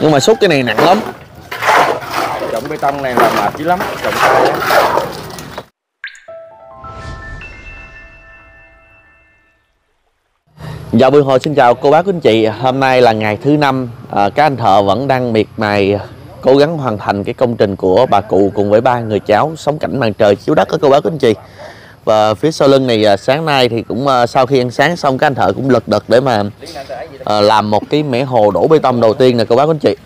nhưng mà xúc cái này nặng lắm. Trọng bê tông này là mệt dữ lắm trọng tay á. Dạ Bùi Hồ xin chào cô bác quý anh chị. Hôm nay là ngày thứ năm. À, Các anh thợ vẫn đang miệt mài Cố gắng hoàn thành cái công trình của bà cụ Cùng với ba người cháu sống cảnh màn trời chiếu đất đó cô bác quý anh chị và phía sau lưng này à, sáng nay thì cũng à, Sau khi ăn sáng xong các anh thợ cũng lật đật Để mà à, làm một cái mẻ hồ đổ bê tông đầu tiên nè cô bác anh chị.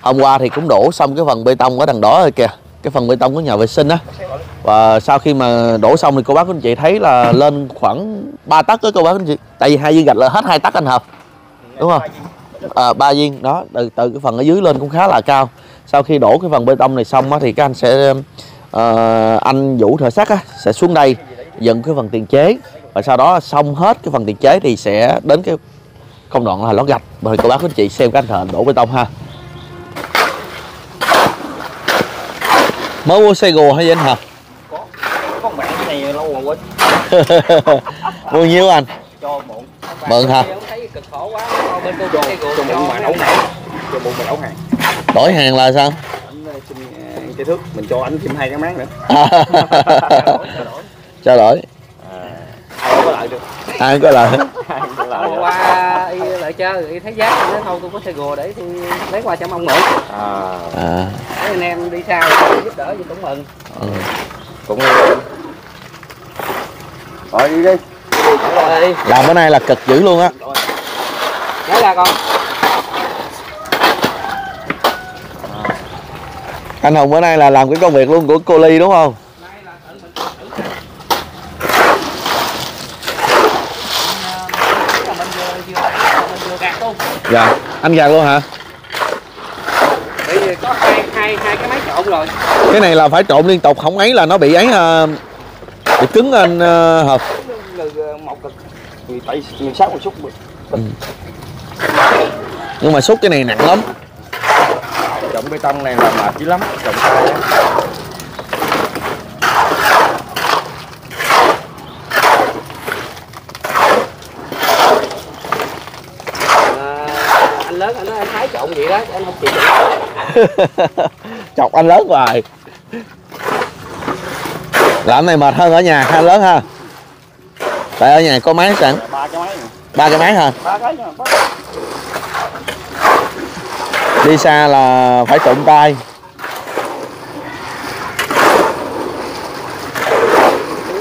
Hôm qua thì cũng đổ xong cái phần bê tông ở đằng đó rồi kìa Cái phần bê tông của nhà vệ sinh á. Và sau khi mà đổ xong thì cô bác anh chị thấy là lên khoảng 3 tấc đó cô bác anh chị. Tại vì hai viên gạch là hết hai tấc anh hợp đúng không? À, ba viên đó từ từ cái phần ở dưới lên cũng khá là cao. Sau khi đổ cái phần bê tông này xong á, thì các anh sẽ ờ, anh vũ thợ sắt á, sẽ xuống đây dựng cái phần tiền chế. Và sau đó xong hết cái phần tiền chế thì sẽ đến cái công đoạn là lót gạch. Rồi cô bác anh chị xem các anh thợ đổ bê tông ha. Mới mua xe gồ hay gì anh hả? Con mẹ cái này lâu rồi quên. Bao nhiêu anh? Cho mượn. Mượn hả? Thấy cực khổ quá. Bên cái gùi cho mượn mà nấu hàng. Cho mượn mà nấu hàng. Đổi hàng là sao? Anh ờ, xin ờ, cái thước. Mình cho anh thêm hai cái máng nữa trao đổi. Ai không có lại được? Ai có ai lại Hôm qua y lại chơi y thấy giá thì nói thôi tôi có xe gùa để tôi lấy qua cho ông mượn. À. À, anh em đi xa thì giúp đỡ gì cũng mừng. Ừ. cũng rồi đi đi. Làm bữa nay là cực dữ luôn á. Nhớ ra con. Anh hùng bữa nay là làm cái công việc luôn của cô ly đúng không dạ anh gạt luôn hả? Bởi vì có hai hai hai cái máy trộn rồi. Cái này là phải trộn liên tục không ấy là nó bị ấy à, bị cứng anh uh, hợp. Một cực. Thì tại mình sáu một xúc nhưng mà xúc cái này nặng lắm. Trọng bê tông này là mệt dữ lắm trọng tay á. à, anh lớn anh nói anh thái trộn vậy đó anh không chịu chọc anh lớn hoài. Làm này mệt hơn ở nhà ha lớn ha. Tại ở nhà có máy sẵn. Ba cái máy ba cái máy hả? Ba cái đi xa là phải trụng tay.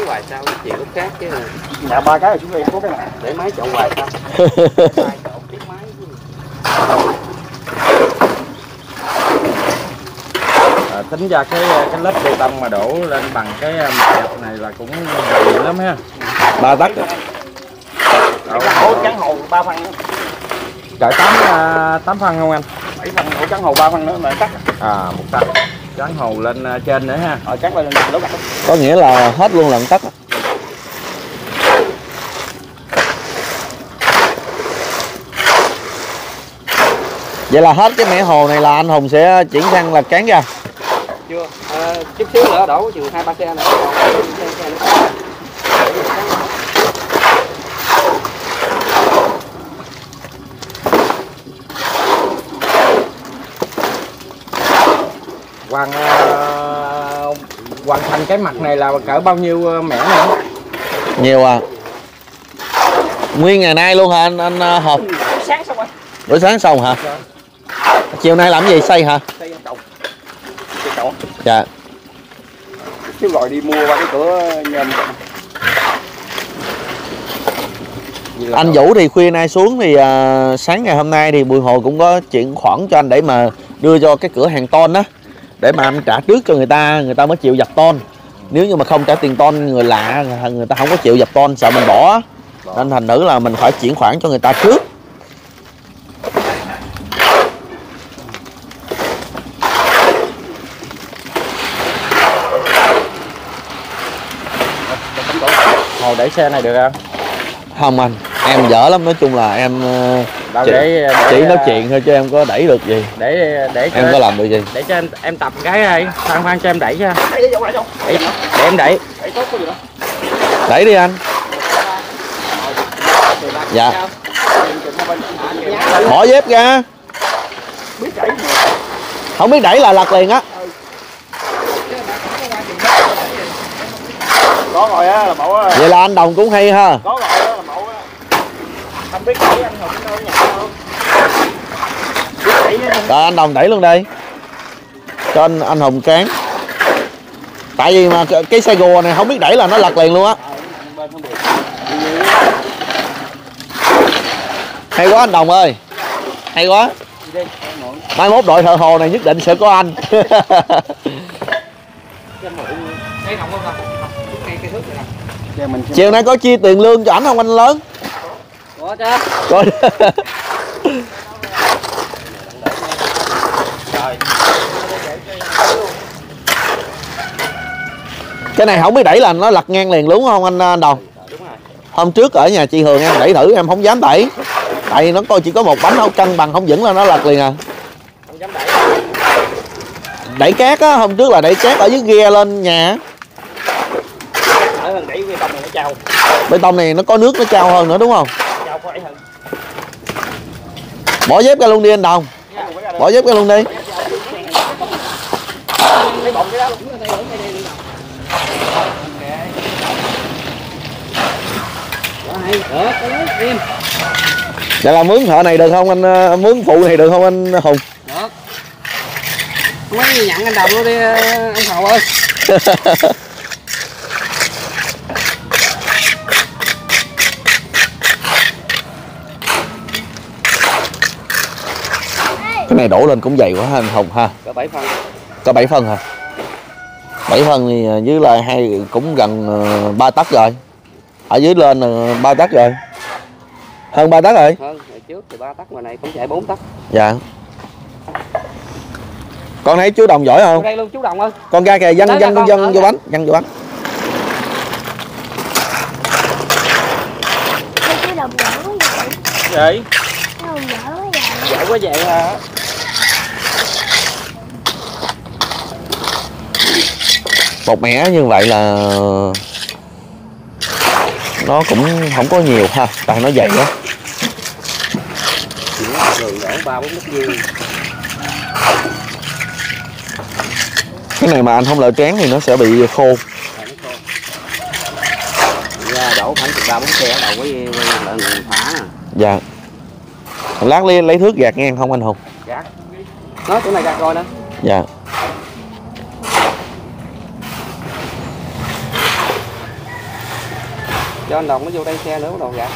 Hoài sao chịu lúc khác chứ. Nhà ba cái rồi xuống đây có cái này. Để máy trộn hoài sao Hoài trộn biết máy chứ. à, tính ra cái cái lớp bê tông mà đổ lên bằng cái um, kẹp này là cũng dày lắm ha. Ba tấc ổ trắng hồ ba phân cỡ tám à, tám phân không anh? Bảy phân ổ trắng hồ ba phân nữa mà cắt à một tấc trắng hồ lên trên nữa ha. Ờ cắt lên đốt gạch. Có nghĩa là hết luôn lần tấc vậy là hết cái mẻ hồ này là anh hùng sẽ chuyển sang là cán ra chưa? À, chút xíu nữa đổ chừng hai ba xe nữa còn xe- xe nữa. hoàn à, hoàn thành cái mặt này là cỡ bao nhiêu à, mẻ nữa nhiều à. Nguyên ngày nay luôn hả anh anh à, hợp sáng xong rồi. Buổi sáng xong hả? Chiều nay làm gì xây hả? Xây chậu dạ. Chứ gọi đi mua qua cái cửa nhôm anh Vũ thì khuya nay xuống thì à, sáng ngày hôm nay thì Bùi Hồ cũng có chuyển khoản cho anh để mà đưa cho cái cửa hàng ton á để mà anh trả trước cho người ta người ta mới chịu dập ton. Nếu như mà không trả tiền ton người lạ người ta không có chịu dập ton sợ mình bỏ nên thành nữ là mình phải chuyển khoản cho người ta trước hồ để xe này được không? Không anh em dở lắm nói chung là em ờ, đâu Chị- để, để chỉ nói à, chuyện thôi chứ em có đẩy được gì. để để em có làm được gì? để cho em em tập cái đây khoan khoan cho em đẩy cho. Để, để em đẩy. Đẩy đi anh. Dạ. Bỏ dép ra. Không biết đẩy là lật liền á có rồi á là mẫu á vậy là anh đồng cũng hay ha. Có rồi á là mẫu á. Không biết chảy anh hùng đâu nhà đâu biết á rồi anh đồng đẩy luôn đây cho anh anh hùng cán. Tại vì mà cái- xe gùa này không biết đẩy là nó lật liền luôn á. Không hay quá anh đồng ơi. Hay quá. Mai mốt đội thợ hồ này nhất định sẽ có anh Đây không không? Không. Cây cây thước này nè. cho mình xem chiều nay có chia tiền lương cho ảnh không anh lớn? Có chứ. rồi rồi cái này không biết đẩy là nó lật ngang liền đúng không anh anh đồng? Đúng rồi. Hôm trước ở nhà chị Hường em đẩy thử em không dám đẩy. Tại vì nó coi chỉ có một bánh không cân bằng không vững là nó lật liền à. Đẩy. Đẩy cát á hôm trước là đẩy cát ở dưới ghe lên nhà hơn đẩy cái tông này nó trao. Bê tông này nó có nước nó trao hơn nữa đúng không? Trao phải hơn. Bỏ dép ra luôn đi anh đồng. Bỏ dép ra luôn đi. Vậy là mướn thợ này được không anh ờ, mướn phụ này được không anh Hùng? Được. Mấy nhận anh đồng luôn đi anh Hầu ơi. cái này đổ lên cũng dày quá ha anh Hùng ha Có 7 phân. có 7 phân hả 7 phân thì ờ, dưới là hai cũng gần ờ, ba tấc rồi ở dưới lên ờ, ba tấc rồi hơn ba tấc rồi Hơn ngày trước thì 3 tấc ngoài này cũng chạy 4 tấc. dạ con thấy chú đồng giỏi không đây luôn chú Đồng ơi. con ra kìa dân dân dân vô bánh dân vô bánh đồng dở quá vậy? vậy? dở quá vậy hả bột mẻ như vậy là nó cũng không có nhiều ha tại nó dày quá Thường đổ 3 4 lít viên. cái này mà anh không lỡ tráng thì nó sẽ bị khô Ra đổ khoảng chục 3 4 xe đầu với lợn thả dạ lát lấy, lấy thước gạt ngang không anh hùng Gạt. Nói chỗ này gạt rồi đó. dạ Cho anh Đồng nó vô đây xe nữa bắt đầu gạt.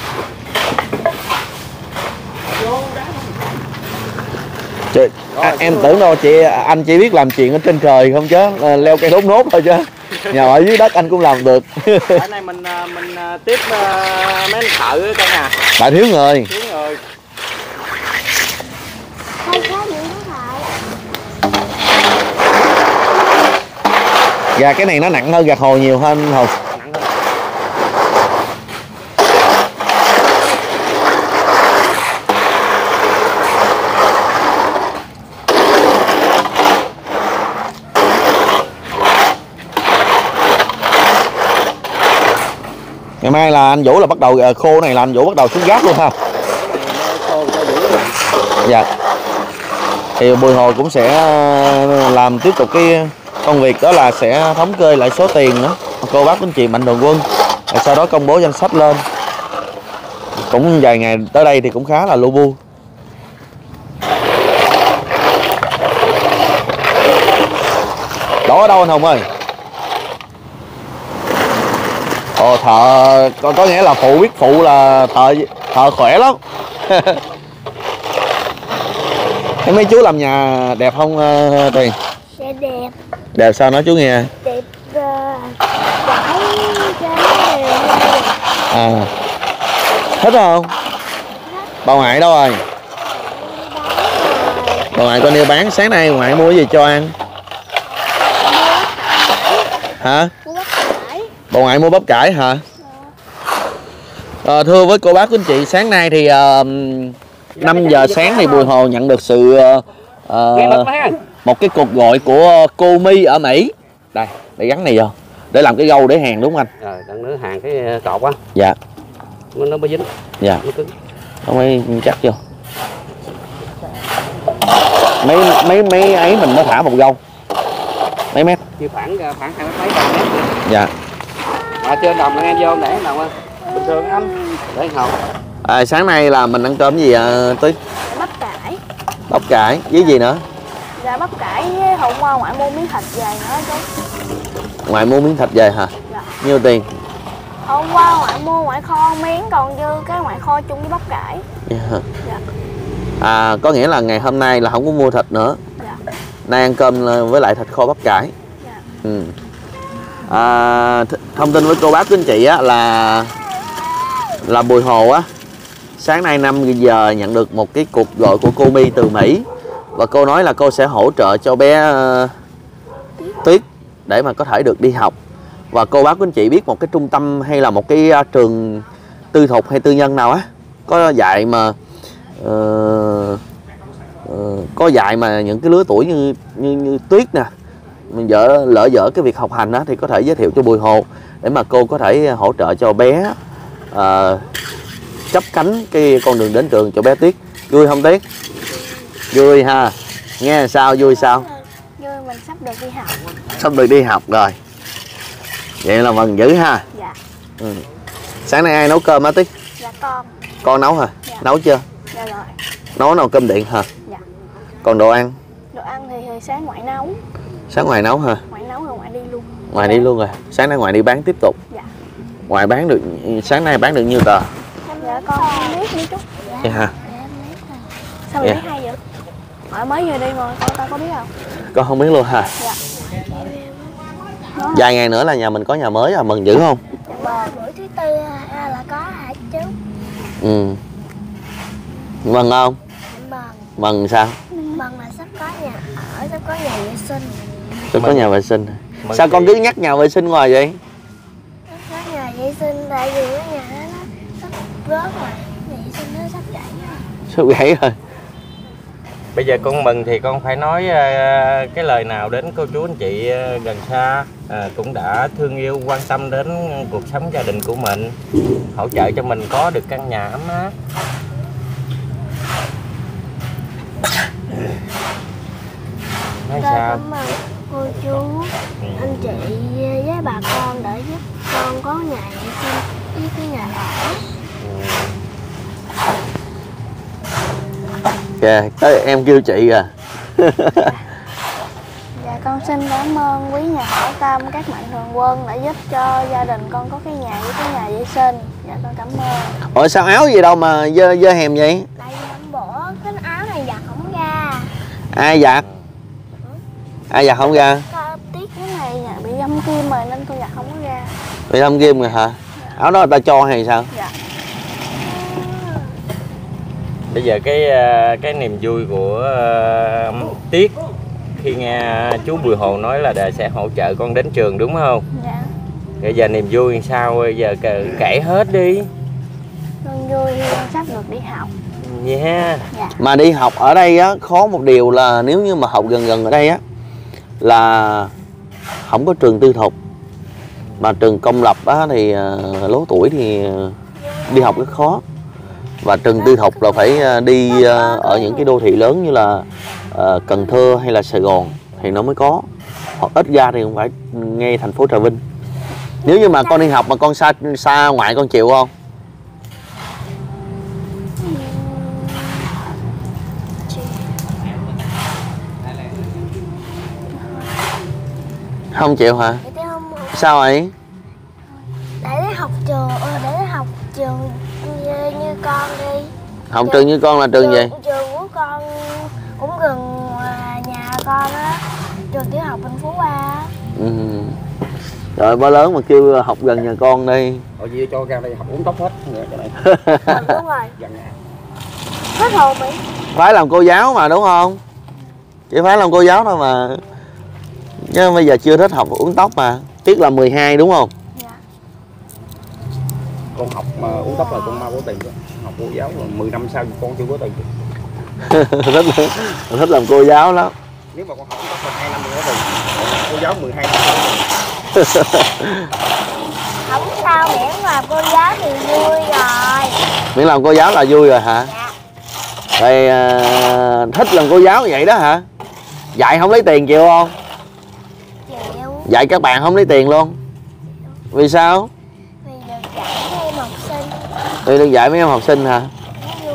Chị, à, em tưởng đâu chị anh chỉ biết làm chuyện ở trên trời không chứ à, leo cây đốt nốt thôi chứ. Nhà ở dưới đất anh cũng làm được. Bữa nay mình à, mình à, tiếp à, mấy anh thợ ở đây nè tại thiếu người. Thiếu người. Không có những cái thợ. và cái này nó nặng hơn gạt hồ nhiều hơn hùng ngày mai là anh vũ là bắt đầu à, khô này là anh vũ bắt đầu xuống gác luôn ha. Dạ. Thì bùi hồi cũng sẽ à, làm tiếp tục cái công việc đó là sẽ thống kê lại số tiền đó, cô bác anh chị mạnh thường quân rồi sau đó công bố danh sách lên. Cũng vài ngày tới đây thì cũng khá là lu bu. Đó ở đâu anh hùng ơi? Ồ thợ có, có nghĩa là phụ biết phụ là thợ thợ khỏe lắm Thấy mấy chú làm nhà đẹp không ờ, Tiền? Sẽ đẹp, Đẹp sao nói chú nghe đẹp uh, trải cái À Thích không? Bà ngoại đâu rồi? Bà ngoại con yêu bán sáng nay ngoại mua gì cho ăn? Hả? Bà ngoại mua bắp cải hả? Ờ, thưa với cô bác quý anh chị sáng nay thì uh, 5 giờ sáng thì Bùi Hồ nhận được sự ờ, ờ, ha. một cái cuộc gọi của cô My ở Mỹ. Đây để gắn này vô để làm cái gâu để hàng đúng không anh? Đằng nữa hàng cái cột á, dạ. Nó nó mới dính, dạ. Nó cứng. nó mới chắc vô. Mấy mấy mấy ấy mình mới thả một gâu. Mấy mét. Thì khoảng ờ, khoảng hai mấy ba mét. dạ Trên đồng là em vô để nào ơi. bình thường anh Để hậu. à, sáng nay là mình ăn cơm gì à, tí bắp cải bắp cải với gì nữa dạ bắp cải với hôm qua ngoại mua miếng thịt về nữa chú ngoài mua miếng thịt về hả Dạ. nhiêu tiền hôm qua ngoại mua ngoại kho miếng còn dư cái ngoại kho chung với bắp cải Dạ hả? Dạ. à có nghĩa là ngày hôm nay là không có mua thịt nữa dạ nay ăn cơm là với lại thịt kho bắp cải Dạ. ừ à, thông tin với cô bác quý anh chị á là là bùi hồ á sáng nay 5 giờ nhận được một cái cuộc gọi của cô My từ Mỹ. Và cô nói là cô sẽ hỗ trợ cho bé uh, Tuyết để mà có thể được đi học. Và cô bác quý anh chị biết một cái trung tâm hay là một cái uh, trường tư thục hay tư nhân nào á có dạy mà uh, uh, có dạy mà những cái lứa tuổi như như, như Tuyết nè mình dở lỡ dở cái việc học hành á thì có thể giới thiệu cho Bùi Hồ để mà cô có thể hỗ trợ cho bé ờ, chấp cánh cái con đường đến trường cho bé Tuyết. Vui không Tuyết? Vui ha. Nghe sao vui sao? Vui mình sắp được đi học. Sắp được đi học rồi. Vậy là mừng dữ ha. Dạ. Ừ. sáng nay ai nấu cơm á Tuyết? Dạ con. Con nấu hả? Dạ. nấu chưa? Dạ rồi. Nấu nồi cơm điện hả? Dạ. còn đồ ăn? Đồ ăn thì hồi sáng ngoại nấu sáng ngoài nấu hả? Ngoại nấu rồi ngoại đi luôn. Ngoài đi luôn rồi. Sáng nay ngoài đi bán tiếp tục. Dạ. ngoài bán được sáng nay bán được nhiêu tờ? Dạ con không biết nữa chút. Vậy hả? Sao mày Dạ. biết hay vậy? Ngoại mới vừa đi mà con ta có biết không? Con không biết luôn hả? Dạ. vài ngày nữa là nhà mình có nhà mới à mừng dữ không? Dạ buổi thứ tư là có hả chú? Ừ. Mừng không? Mừng. Mừng sao? Mừng là sắp có nhà ở sắp có nhà vệ sinh sắp có nhà vệ sinh. Mừng sao con chị. cứ nhắc nhà vệ sinh ngoài vậy? Sắp có nhà vệ sinh tại vì cái nhà đó nó sắp rớt rồi. Vệ sinh nó sắp gãy rồi. Sao gãy rồi. Bây giờ con mừng thì con phải nói ờ, cái lời nào đến cô chú anh chị ờ, gần xa ờ, cũng đã thương yêu quan tâm đến cuộc sống gia đình của mình. Hỗ trợ cho mình có được căn nhà ấm áp. Nói Con sao? cảm ơn cô chú anh chị với bà con đã giúp con có nhà vệ sinh với cái nhà ở kìa tới em kêu chị à Dạ con xin cảm ơn quý nhà hảo tâm các mạnh thường quân đã giúp cho gia đình con có cái nhà với cái nhà vệ sinh. Dạ con cảm ơn. ủa sao áo gì đâu mà dơ dơ hèm vậy Tại vì hôm bữa cái áo này giặt không ra. ai giặt ai giặt không ra Có tiếc cái này nhà bị dâm kim rồi nên con giặt không có ra. bị thâm kim rồi hả áo đó người ta cho hay sao Dạ. bây giờ cái ờ, cái niềm vui của ờ, Tiết khi nghe chú Bùi Hồ nói là đã sẽ hỗ trợ con đến trường đúng không? Dạ. Bây giờ niềm vui sao bây giờ kể, kể hết đi. Con vui khi con sắp được đi học. Yeah. Dạ. mà đi học ở đây á khó một điều là nếu như mà học gần gần ở đây á là không có trường tư thục. Mà trường công lập á thì ờ, lố tuổi thì ờ, đi học rất khó. Và trường tư thục là phải ờ, đi ở những cái đô thị lớn như là Cần Thơ hay là Sài Gòn thì nó mới có. Hoặc ít ra thì cũng phải ngay thành phố Trà Vinh. Nếu như mà con đi học mà con xa xa ngoại con chịu không? Không chịu hả Để hôm sao vậy để học trường ờ, để học trường như, như con đi. học trường như con là trường gì Trường của con cũng gần à, nhà con á. Trường tiểu học Bình Phú A. ừ. rồi ba lớn mà kêu học gần nhà con đi Ở gì cho ra đây học uống tóc hết. Cái này Ừ, đúng rồi. gần nhà. Hết hồn Mỹ. phải làm cô giáo mà đúng không chỉ phải làm cô giáo thôi mà chứ bây giờ chưa thích học uống tóc mà tiếc là 12 đúng không Dạ. Con học mà uống tóc là con mau có tiền đó. Học cô giáo là 10 năm sau con chưa có tiền. thích thích làm cô giáo lắm Nếu mà con học uống tóc là 2 năm nữa thì cô giáo 12 năm. Không sao miễn là cô giáo thì vui rồi. miễn làm cô giáo là vui rồi hả Dạ. Thầy à, thích làm cô giáo vậy đó hả? Dạy không lấy tiền chịu không? Dạy các bạn không lấy tiền luôn. Vì sao? vì được dạy các em học sinh. Vì được dạy mấy em học sinh hả? vui.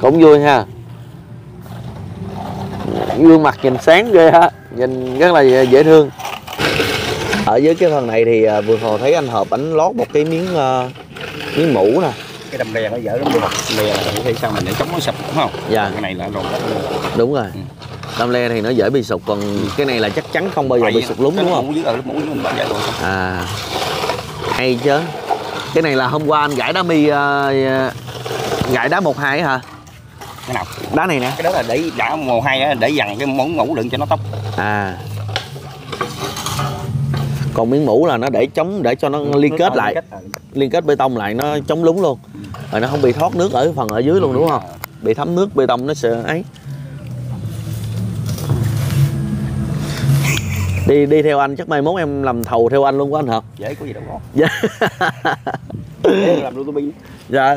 Cũng vui ha. Gương mặt nhìn sáng ghê ha Nhìn rất là dễ thương. Ở dưới cái phần này thì à, vừa hồi thấy anh Hợp ảnh lót một cái miếng à, miếng mũ nè. Cái đầm lè nó dở lắm đi lè là thì sao mình để chống nó sập đúng không? Dạ. Cái này là rồi đúng rồi. Ừ. đâm le thì nó dễ bị sụt còn cái này là chắc chắn không bao giờ bị sụt lún đúng không? dưới ở mũ dưới mình bạn rồi à hay chứ. Cái này là hôm qua anh gãi đá mi ờ, gãi đá một hai hả? Cái nào? Đá này nè. Cái đó là để đã mùa hai để dằn cái món mũ đựng cho nó tóc. À. Còn miếng mũ là nó để chống để cho nó liên kết lại. Liên kết bê tông lại nó chống lún luôn. Rồi nó không bị thoát nước ở phần ở dưới luôn đúng không? Bị thấm nước bê tông nó sẽ ấy đi đi theo anh chắc mai mốt em làm thầu theo anh luôn quá anh hả? Dễ có gì đâu có. Dạ. Làm luôn tôi dạ.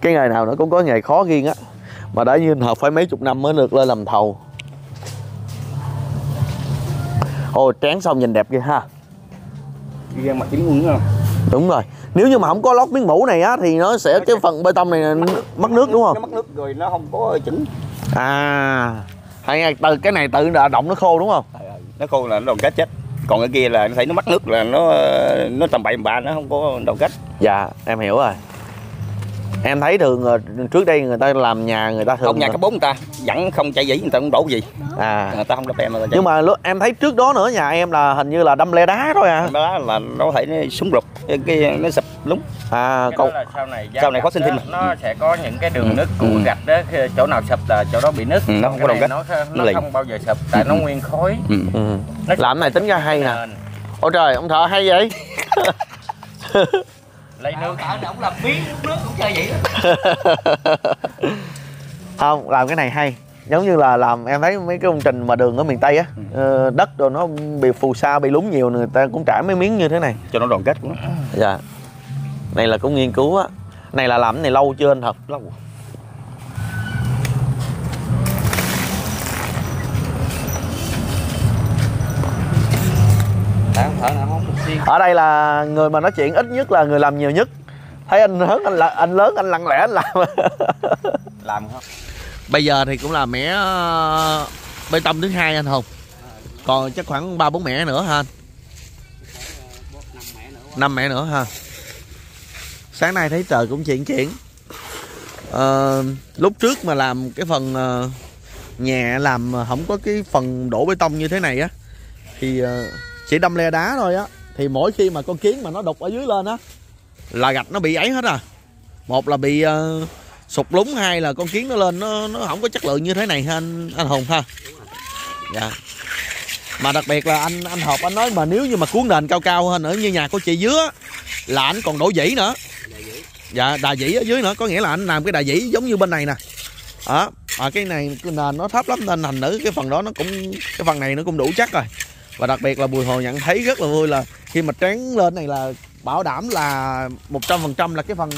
Cái nghề nào nó cũng có nghề khó riêng á. Mà đã như anh hợp phải mấy chục năm mới được lên làm thầu. Ồ tráng xong nhìn đẹp ghê ha. Ra mặt chính luôn không đúng rồi. Nếu như mà không có lót miếng mũ này á thì nó sẽ cái phần bê tông này mất nước đúng nó không mất nước rồi nó không có chỉnh. À. Hay từ cái này tự động nó khô đúng không nó khô là nó đòn cách chết còn cái kia là nó thấy nó mất nước là nó nó tầm bậy ba nó không có đầu cách. dạ em hiểu rồi em thấy thường ờ, trước đây người ta làm nhà người ta thường không nhà cái bốn người ta vẫn không chạy dĩ người ta không đổ gì à người ta không đập em mà người ta nhưng mà lúc em thấy trước đó nữa nhà em là hình như là đâm le đá thôi à đó là nó thể nó súng rụt cái, nó sập lúng à Cái còn đó là sau này sau này phát sinh thêm mà. nó sẽ có những cái đường Ừ. nứt của Ừ. gạch đó chỗ nào sập là chỗ đó bị nứt Ừ, nó không có Cái đồng này gạch. nó, Nó nó không bao giờ sập tại nó nguyên khối ừ. ừ. Nó làm này tính ra hay nè ôi trời ông thợ hay vậy lấy nước. thở này ông làm biến nước cũng chơi vậy đó. Không làm cái này hay. Giống như là làm em thấy mấy cái công trình mà đường ở miền tây á ờ, đất rồi nó bị phù sa bị lún nhiều người ta cũng trải mấy miếng như thế này. Cho nó đòn kết nó dạ. Này là cũng nghiên cứu á. Này là làm cái này lâu chưa anh thật? Lâu ở đây là người mà nói chuyện ít nhất là người làm nhiều nhất. Thấy anh lớn anh là anh lớn anh lặng lẽ anh làm. Làm không bây giờ thì cũng là mẻ ờ, bê tông thứ hai anh hùng. Còn chắc khoảng ba bốn mẻ nữa ha anh. Năm mẻ nữa ha. Sáng nay thấy trời cũng chuyển chuyển. Ờ, lúc trước mà làm cái phần ờ, nhà làm mà không có cái phần đổ bê tông như thế này á thì chỉ đâm le đá thôi á thì mỗi khi mà con kiến mà nó đục ở dưới lên á là gạch nó bị ấy hết à. Một là bị ờ, uh, sụp lúng hai là con kiến nó lên nó nó không có chất lượng như thế này ha anh anh hùng ha. Dạ. Mà đặc biệt là anh anh hợp anh nói mà nếu như mà cuốn nền cao cao hơn nữa như nhà của chị dứa là anh còn đổ dĩ nữa. Dạ đà dĩ ở dưới nữa có nghĩa là anh làm cái đà dĩ giống như bên này nè. Đó mà cái này cái nền nó thấp lắm nên thành nữ cái phần đó nó cũng cái phần này nó cũng đủ chắc rồi. Và đặc biệt là bùi hồ nhận thấy rất là vui là khi mà tráng lên này là bảo đảm là một trăm phần trăm là cái phần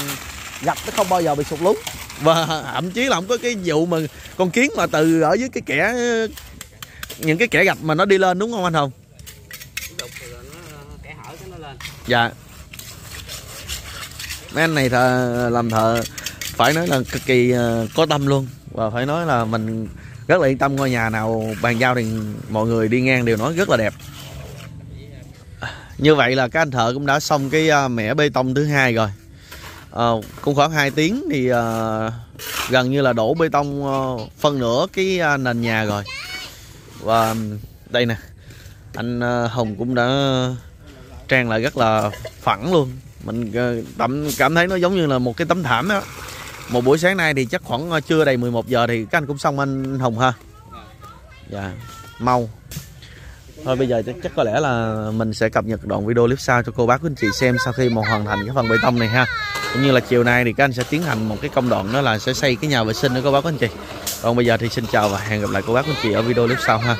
gạch nó không bao giờ bị sụt lún. Và thậm chí là không có cái vụ mà con kiến mà từ ở dưới cái kẻ những cái kẻ gạch mà nó đi lên đúng không anh hồng? Nó hở nó lên dạ. Mấy anh này thờ, làm thợ phải nói là cực kỳ ờ, có tâm luôn. Và phải nói là mình rất là yên tâm ngôi nhà nào bàn giao thì mọi người đi ngang đều nói rất là đẹp như vậy là các anh thợ cũng đã xong cái à, mẻ bê tông thứ hai rồi. À, cũng khoảng 2 tiếng thì à, gần như là đổ bê tông à, phân nửa cái à, nền nhà rồi. Và đây nè anh à, Hồng cũng đã trang lại rất là phẳng luôn. Mình à, tạm cảm thấy nó giống như là một cái tấm thảm đó một buổi sáng nay thì chắc khoảng chưa đầy 11 giờ thì các anh cũng xong anh Hồng ha. Dạ mau thôi bây giờ chắc, chắc có lẽ là mình sẽ cập nhật đoạn video clip sau cho cô bác quý anh chị xem sau khi mà hoàn thành cái phần bê tông này ha. Cũng như là chiều nay thì các anh sẽ tiến hành một cái công đoạn đó là sẽ xây cái nhà vệ sinh nữa cô bác quý anh chị. Còn bây giờ thì xin chào và hẹn gặp lại cô bác quý anh chị ở video clip sau ha.